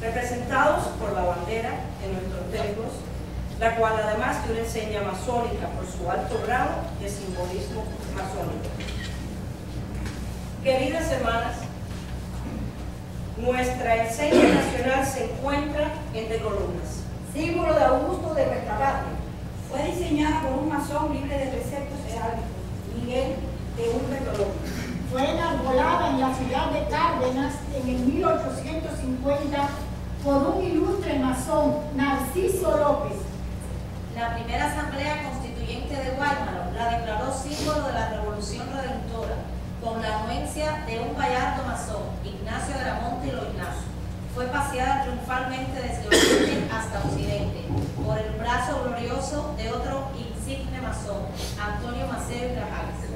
representados por la bandera en nuestros templos, la cual además de una enseña masónica por su alto grado de simbolismo masónico. Queridas hermanas, nuestra enseña nacional se encuentra en de columnas. símbolo de Augusto de nuestra patria. Fue diseñada por un masón libre de preceptos heráldicos, Miguel de Humberto Fue enarbolada en la ciudad de Cárdenas en el 1850 por un ilustre masón, Narciso López. La primera asamblea constituyente de Guaymaro la declaró símbolo de la Revolución Redentora, con la anuencia de un gallardo masón, Ignacio de la Monte y Ignacio. Fue paseada triunfalmente desde Oriente hasta Occidente, por el brazo glorioso de otro insigne masón, Antonio Maceo y Grajales.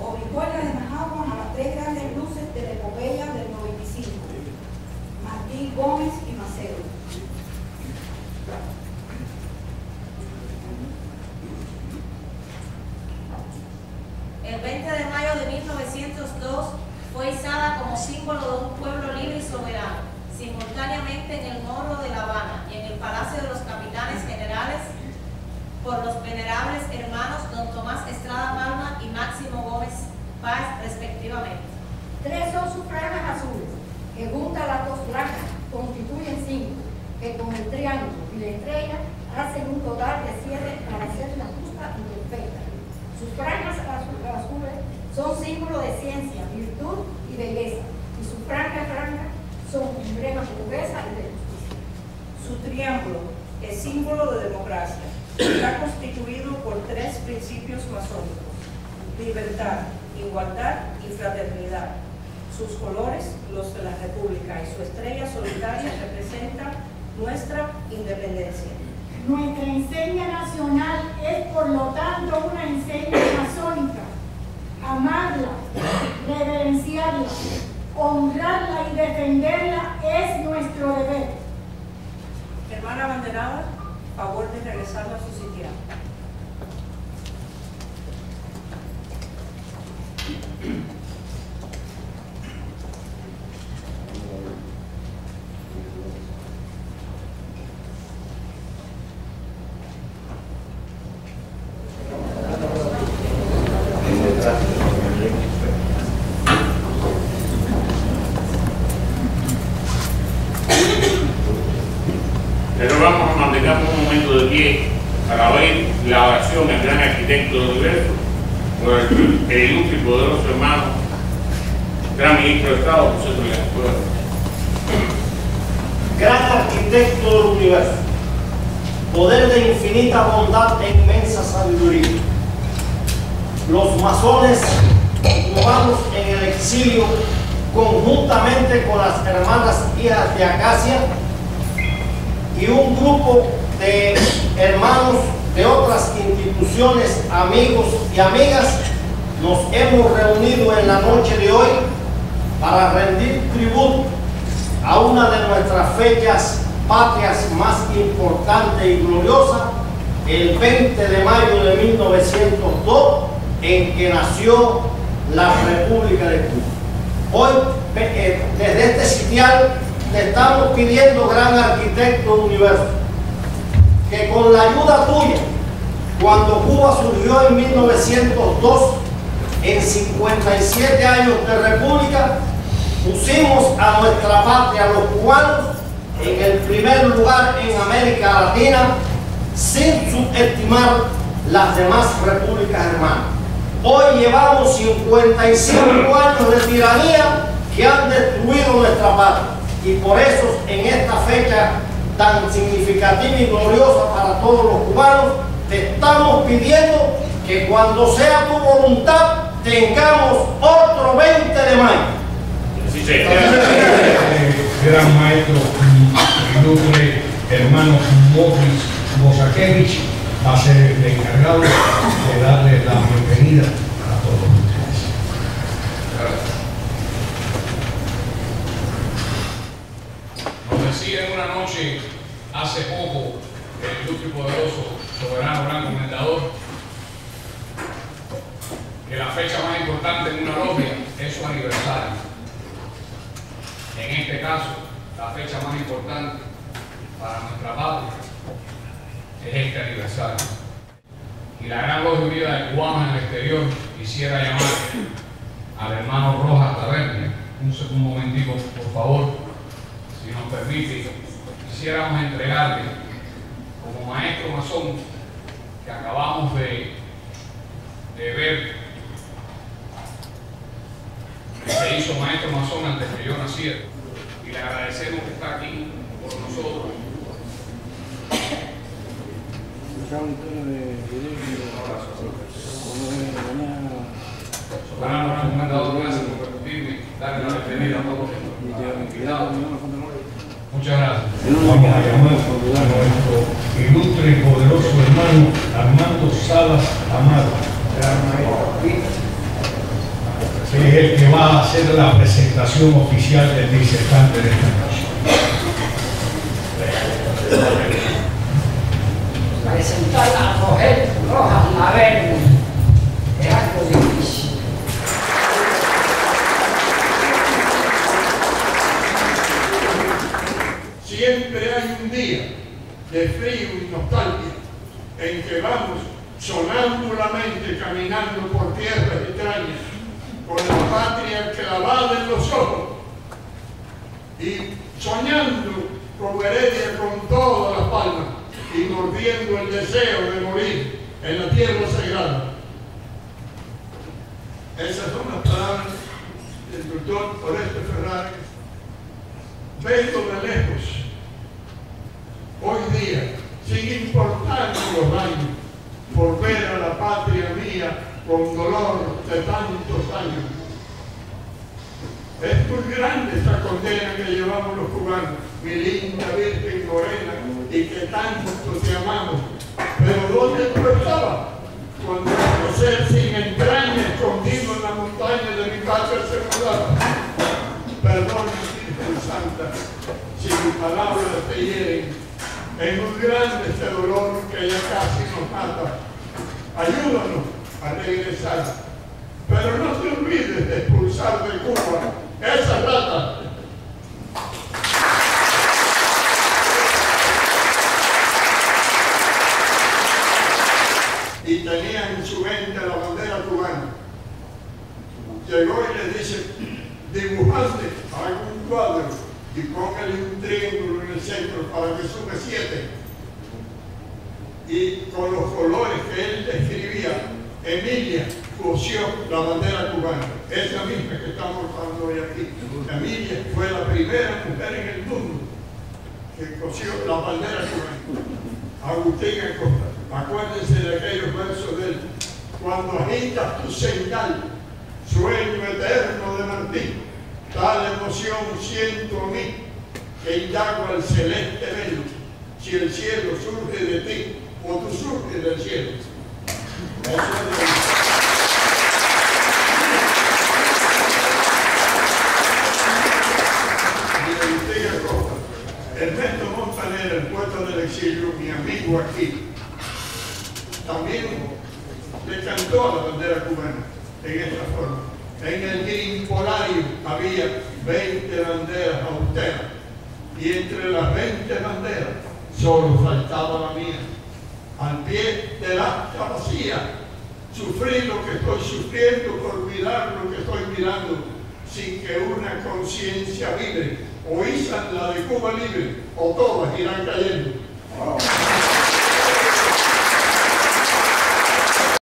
Obligó la de Managua a las tres grandes luces de la epopeya del 95, Martín Gómez y Maceo. El 20 de mayo de 1902 fue izada como símbolo de un pueblo libre y soberano, simultáneamente en el Morro de La Habana y en el Palacio de los Capitanes Generales por los Paz, respectivamente. Tres son sus franjas azules, que junto a las dos franjas constituyen cinco, que con el triángulo y la estrella hacen un total de siete para hacerla justa y perfecta. Sus franjas azu- azules son símbolo de ciencia, virtud y belleza, y sus franjas francas son emblema de pureza y de justicia. Su triángulo es símbolo de democracia. Está constituido por tres principios masónicos, libertad, igualdad y fraternidad. Sus colores, los de la República, y su estrella solitaria representan nuestra independencia. Nuestra enseña nacional es por lo tanto una enseña masónica. Amarla, reverenciarla, honrarla y defenderla es nuestro deber. Hermana Banderada, favor de regresarla a su sitio. Pie para oír la oración del gran arquitecto del universo, por el, el ilustre y poderoso hermano, gran ministro de Estado, gran arquitecto del universo, poder de infinita bondad e inmensa sabiduría. Los masones cubanos en el exilio, conjuntamente con las hermanas hijas de Acacia y un grupo de hermanos de otras instituciones, amigos y amigas, nos hemos reunido en la noche de hoy para rendir tributo a una de nuestras fechas patrias más importante y gloriosa, el 20 de mayo de 1902, en que nació la República de Cuba. Hoy, eh, desde este sitial, le estamos pidiendo, gran arquitecto universo, que con la ayuda tuya, cuando Cuba surgió en 1902, en 57 años de república, pusimos a nuestra patria, los cubanos, en el primer lugar en América Latina, sin subestimar las demás repúblicas hermanas. Hoy llevamos 55 años de tiranía que han destruido nuestra patria. Y por eso, en esta fecha tan significativa y gloriosa para todos los cubanos, te estamos pidiendo que cuando sea tu voluntad, tengamos otro 20 de mayo. Eh, gran maestro y ilustre hermano Morris Bosakevich va a ser el encargado de darle la bienvenida a todos ustedes. Nos decía en una noche hace poco el ilustre poderoso soberano gran comendador, que la fecha más importante en una logia es su aniversario. En este caso, la fecha más importante para nuestra patria es este aniversario. Y la gran logia unida de cubanos en el exterior quisiera llamar al hermano Rojas Taberna. Un, un momentico, por favor, nos permite, quisiéramos entregarle como maestro masón que acabamos de, de ver que se hizo maestro masón antes que yo naciera y le agradecemos que está aquí por nosotros. Soberano gran comendador, gracias por permitirme darle la bienvenida a todos los invitados. Muchas gracias. Vamos a llamar a nuestro ilustre y poderoso hermano Armando Salas Amado. Que es el que va a hacer la presentación oficial del disertante de esta noche. presentar a Roger Rojas Laverne Siempre hay un día de frío y nostalgia en que vamos sonámbulamente caminando por tierras extrañas, con la patria clavada en los ojos y soñando como Heredia con todas las palmas y mordiendo el deseo de morir en la tierra sagrada. Esas son las palabras del doctor Oreste Ferrares. Vengo de lejos, hoy día, sin importar los años, por ver a la patria mía con dolor de tantos años. Es muy grande esta condena que llevamos los cubanos, mi linda Virgen Morena, y que tanto te amamos. Pero ¿dónde tú estabas? Cuando el ser sin entraña escondido en la montaña de mi patria se mudaba. Perdón, Virgen Santa, si mis palabras te hieren. Es muy grande este dolor que ya casi nos mata. Ayúdanos a regresar. Pero no te olvides de expulsar de Cuba esa rata. Y tenía en su mente la bandera cubana. Llegó y le dice, dibujante, haga un cuadro y póngale un triángulo en el centro para que sume siete. Y con los colores que él Emilia cosió la bandera cubana, esa misma que estamos usando hoy aquí. Emilia fue la primera mujer en el mundo que cosió la bandera cubana. Agustín Acosta, acuérdense de aquellos versos de él. Cuando agitas tu señal, sueño eterno de Martín, tal emoción siento a mí, que indago al celeste velo, si el cielo surge de ti o tú surges del cielo. Ernesto Montaner, el poeta del exilio, mi amigo aquí, también le cantó a la bandera cubana en esta forma. En el Grimpolario había 20 banderas austeras y entre las 20 banderas solo faltaba la mía. Al pie del asta vacía, sufrí lo que estoy sufriendo por mirar lo que estoy mirando, sin que una conciencia vibre, o izan la de Cuba libre, o todas irán cayendo.